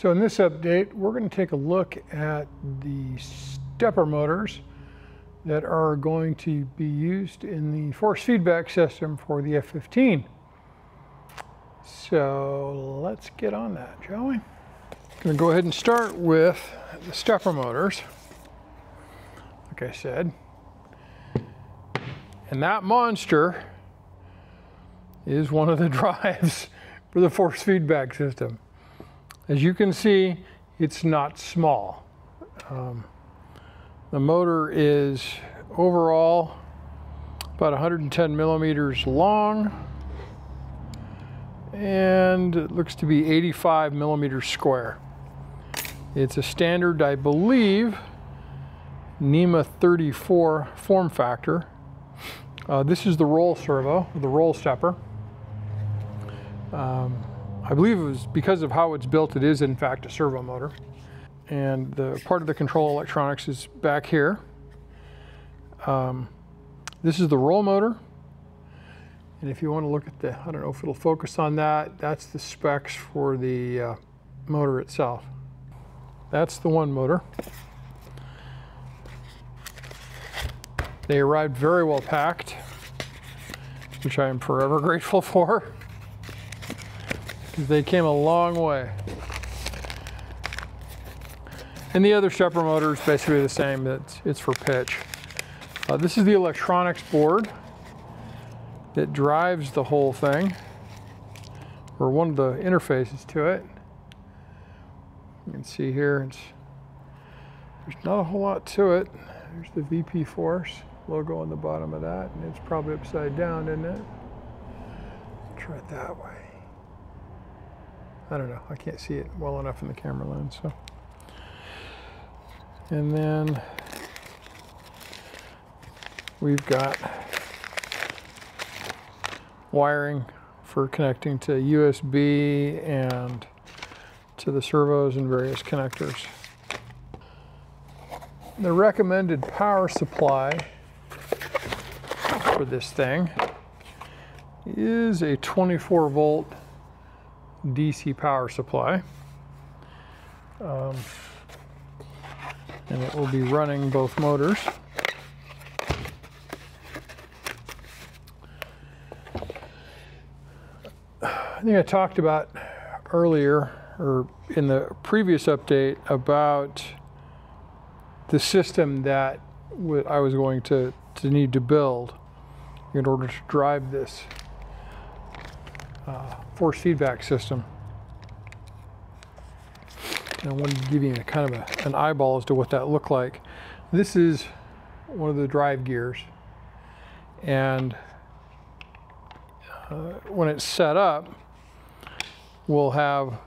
So in this update, we're going to take a look at the stepper motors that are going to be used in the force feedback system for the F-15. So let's get on that, shall we? I'm going to go ahead and start with the stepper motors, like I said. And that monster is one of the drives for the force feedback system. As you can see, it's not small. Um, the motor is overall about 110 millimeters long and it looks to be 85 millimeters square. It's a standard, I believe, NEMA 34 form factor. Uh, this is the roll servo, the roll stepper. Um, I believe it was because of how it's built, it is in fact a servo motor. And the part of the control electronics is back here. Um, this is the roll motor. And if you want to look at the, I don't know if it'll focus on that, that's the specs for the uh, motor itself. That's the one motor. They arrived very well packed, which I am forever grateful for. They came a long way. And the other stepper motor is basically the same, it's, it's for pitch. Uh, this is the electronics board that drives the whole thing, or one of the interfaces to it. You can see here, it's, there's not a whole lot to it. There's the VPForce logo on the bottom of that, and it's probably upside down, isn't it? Try it that way. I don't know, I can't see it well enough in the camera lens, so. And then we've got wiring for connecting to USB and to the servos and various connectors. The recommended power supply for this thing is a 24 volt DC power supply. Um, and it will be running both motors. I think I talked about earlier or in the previous update about the system that I was going to, to need to build in order to drive this uh, force feedback system. And I wanted to give you a kind of a, an eyeball as to what that looked like. This is one of the drive gears. And uh, when it's set up, we'll have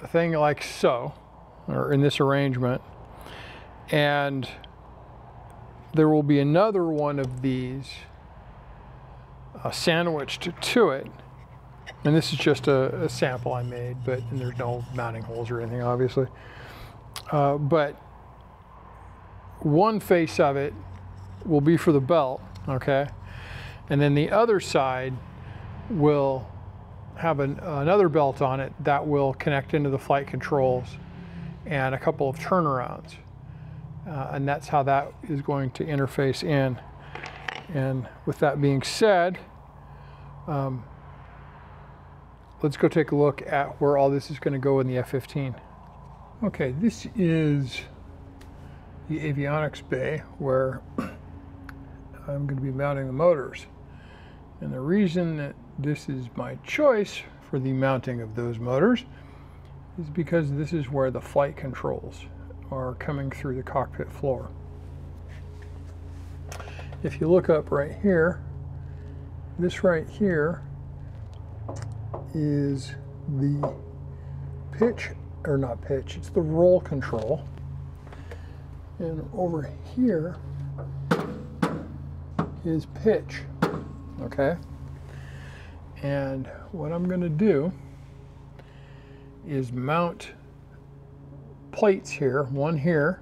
a thing like so, or in this arrangement, and there will be another one of these uh, sandwiched to it. And this is just a, a, sample I made, but there's no mounting holes or anything, obviously. Uh, but one face of it will be for the belt, okay? And then the other side will have an, another belt on it that will connect into the flight controls and a couple of turnarounds. Uh, and that's how that is going to interface in. And with that being said, um, let's go take a look at where all this is going to go in the F-15. Okay, this is the avionics bay where I'm going to be mounting the motors. And the reason that this is my choice for the mounting of those motors is because this is where the flight controls are coming through the cockpit floor. If you look up right here, this right here is the pitch, or not pitch, it's the roll control. And over here is pitch, okay? And what I'm going to do is mount plates here, one here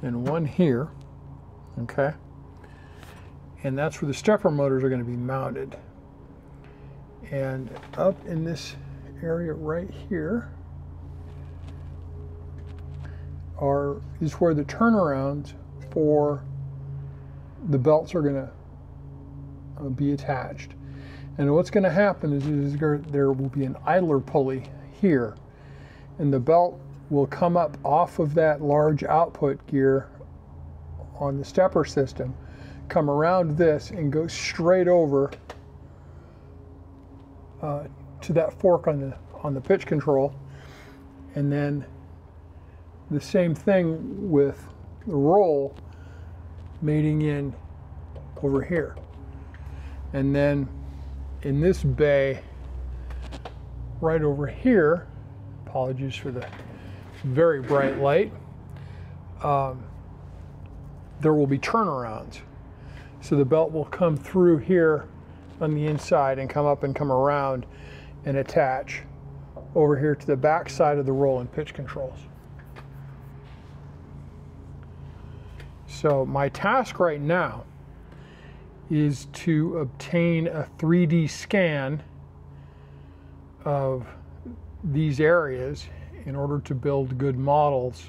and one here, okay? And that's where the stepper motors are going to be mounted. And up in this area right here, are is where the turnarounds for the belts are going to uh, be attached. And what's going to happen is, is there will be an idler pulley here, and the belt will come up off of that large output gear on the stepper system, come around this and go straight over uh, to that fork on the on the pitch control, and then the same thing with the roll mating in over here. And then in this bay, right over here, apologies for the very bright light, um, there will be turnarounds. So the belt will come through here on the inside and come up and come around and attach over here to the back side of the roll and pitch controls. So my task right now is to obtain a 3D scan of these areas in order to build good models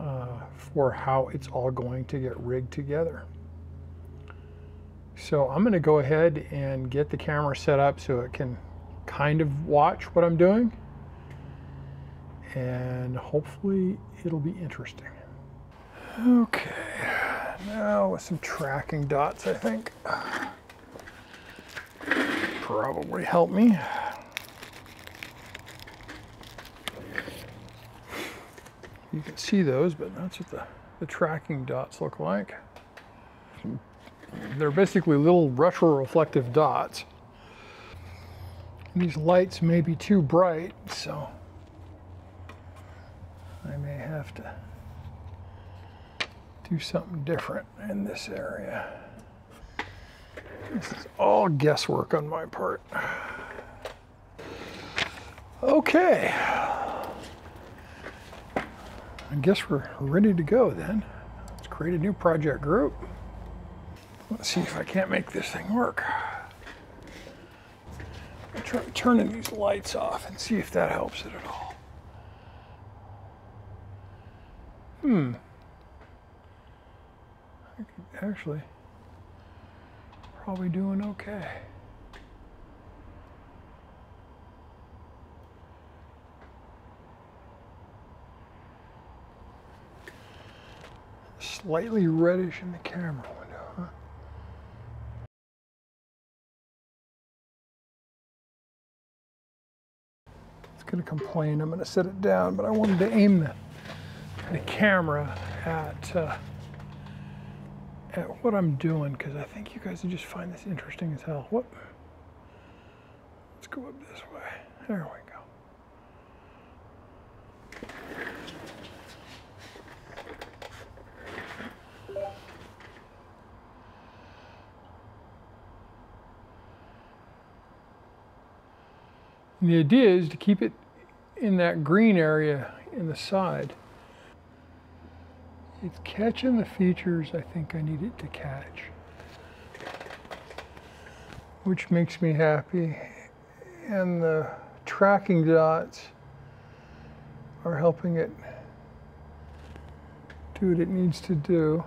uh, for how it's all going to get rigged together. So I'm going to go ahead and get the camera set up so it can kind of watch what I'm doing and hopefully it'll be interesting. Okay, now with some tracking dots I think probably help me. You can see those, but that's what the, the tracking dots look like. They're basically little retroreflective dots. These lights may be too bright, so I may have to do something different in this area. This is all guesswork on my part. Okay. I guess we're ready to go then. Let's create a new project group. Let's see if I can't make this thing work. Try turning these lights off and see if that helps it at all. Hmm. Actually, probably doing okay. slightly reddish in the camera gonna complain, I'm gonna set it down, but I wanted to aim the, the camera at, uh, at what I'm doing, because I think you guys would just find this interesting as hell. What? Let's go up this way. There we go. And the idea is to keep it in that green area in the side. It's catching the features I think I need it to catch, which makes me happy. And the tracking dots are helping it do what it needs to do.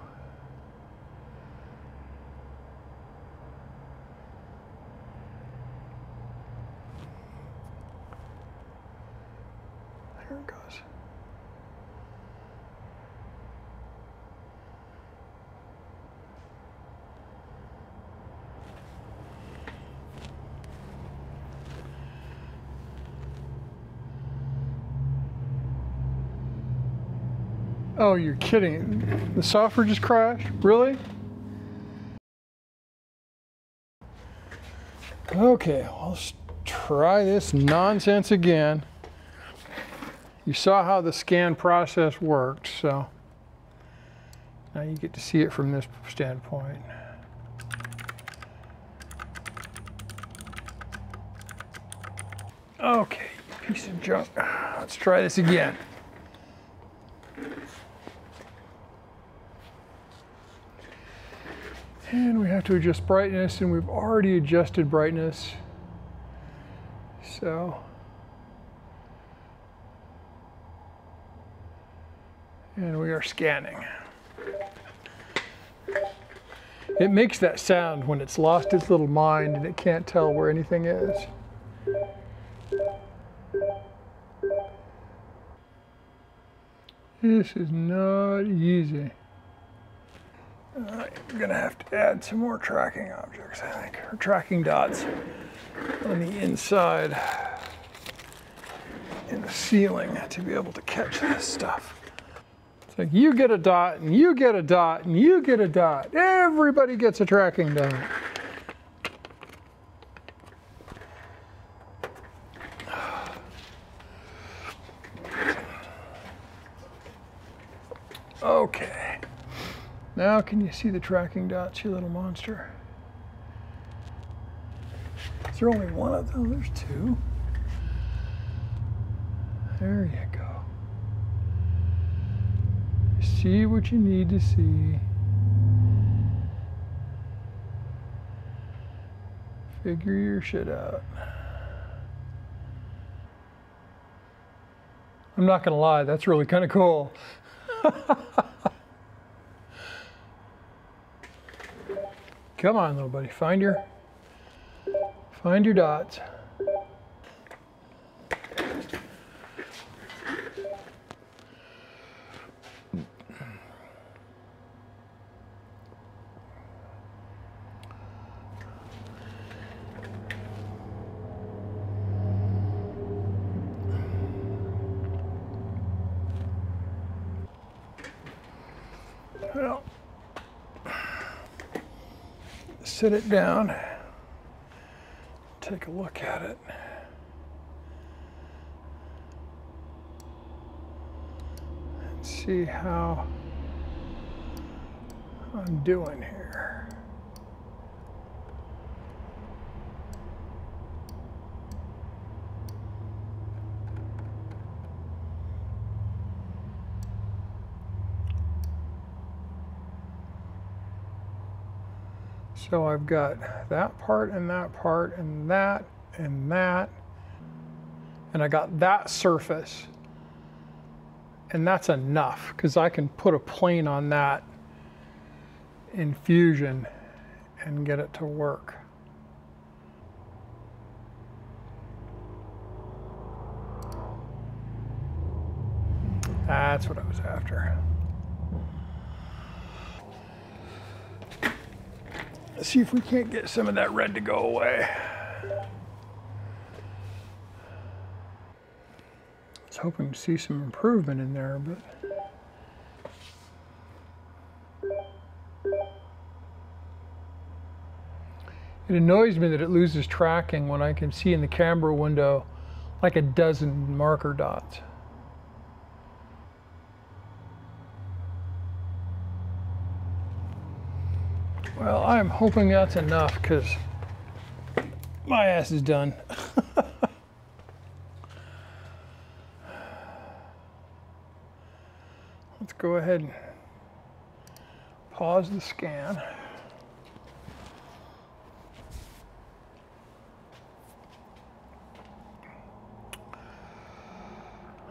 Oh, you're kidding. The software just crashed? Really? Okay, let's try this nonsense again. You saw how the scan process worked, so now you get to see it from this standpoint. Okay, piece of junk. Let's try this again. And we have to adjust brightness, and we've already adjusted brightness. So And we are scanning. It makes that sound when it's lost its little mind and it can't tell where anything is. This is not easy. You're gonna have to add some more tracking objects, I think, or tracking dots on the inside in the ceiling to be able to catch this stuff. It's like you get a dot and you get a dot and you get a dot. Everybody gets a tracking dot. Okay. Now can you see the tracking dots, you little monster? Is there only one of them? There's two. There you go. See what you need to see. Figure your shit out. I'm not gonna lie, that's really kind of cool. Come on, little buddy. Find your find your dots. Well, sit it down, take a look at it. And see how I'm doing here. So I've got that part and that part and that and that. And I got that surface. And that's enough because I can put a plane on that in Fusion and get it to work. That's what I was after. Let's see if we can't get some of that red to go away. I was hoping to see some improvement in there, but. It annoys me that it loses tracking when I can see in the camera window like a dozen marker dots. Well, I'm hoping that's enough because my ass is done. Let's go ahead and pause the scan.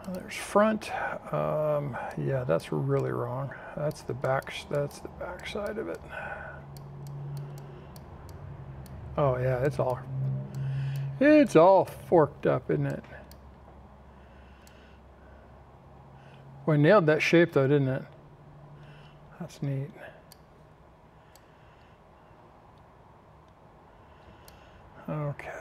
There's front. Um, yeah, that's really wrong. That's the back. That's the back side of it. Oh yeah, it's all it's all forked up, isn't it? Boy, nailed that shape though, didn't it? That's neat. Okay.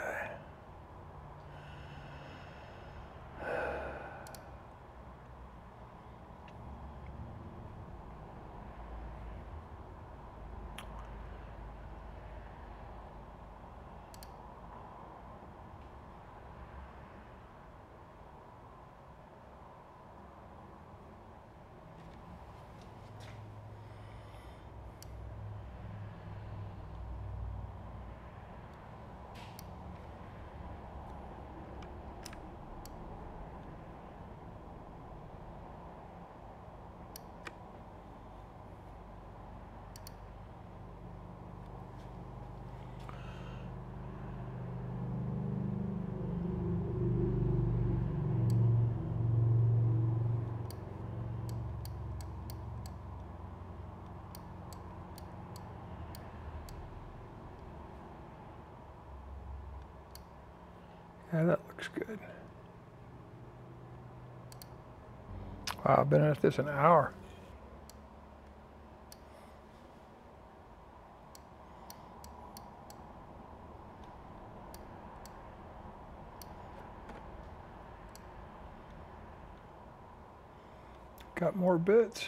Yeah, that looks good. Wow, I've been at this an hour. Got more bits.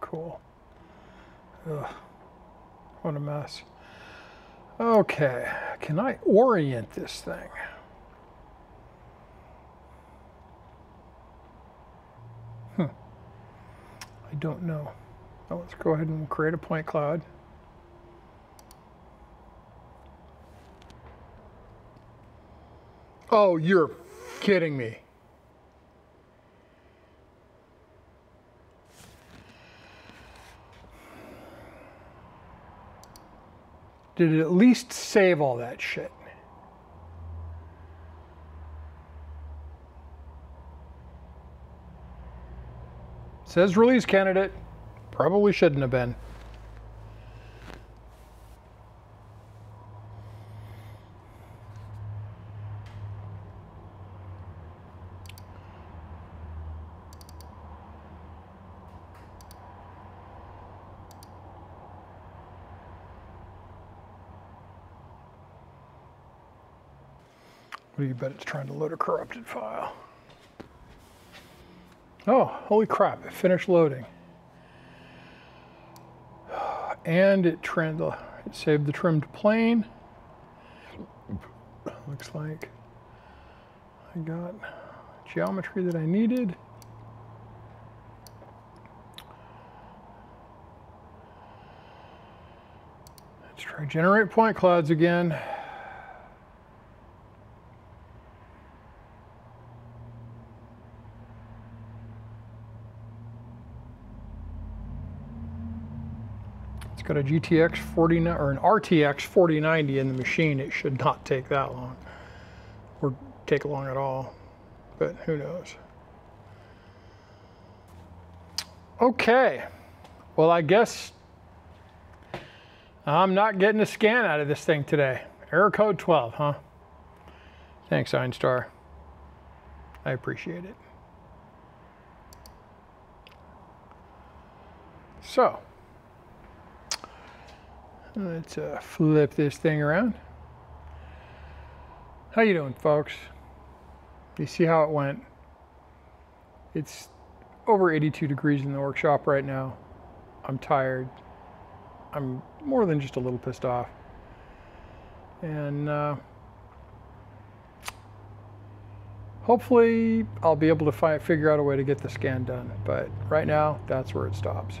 Cool. Ugh, what a mess. Okay, can I orient this thing? I don't know. Well, let's go ahead and create a point cloud. Oh, you're kidding me. Did it at least save all that shit? Says release candidate. Probably shouldn't have been. What do you bet it's trying to load a corrupted file? Oh, holy crap, it finished loading. And it, trend, uh, it saved the trimmed plane. Looks like I got geometry that I needed. Let's try generate point clouds again. It's got a GTX 40 or an RTX 4090 in the machine. It should not take that long or take long at all, but who knows. Okay, well, I guess I'm not getting a scan out of this thing today. Error code 12, huh? Thanks, Einstar. I appreciate it. So, Let's uh, flip this thing around. How you doing, folks? You see how it went? It's over 82 degrees in the workshop right now. I'm tired. I'm more than just a little pissed off. And uh, hopefully I'll be able to figure out a way to get the scan done. But right now, that's where it stops.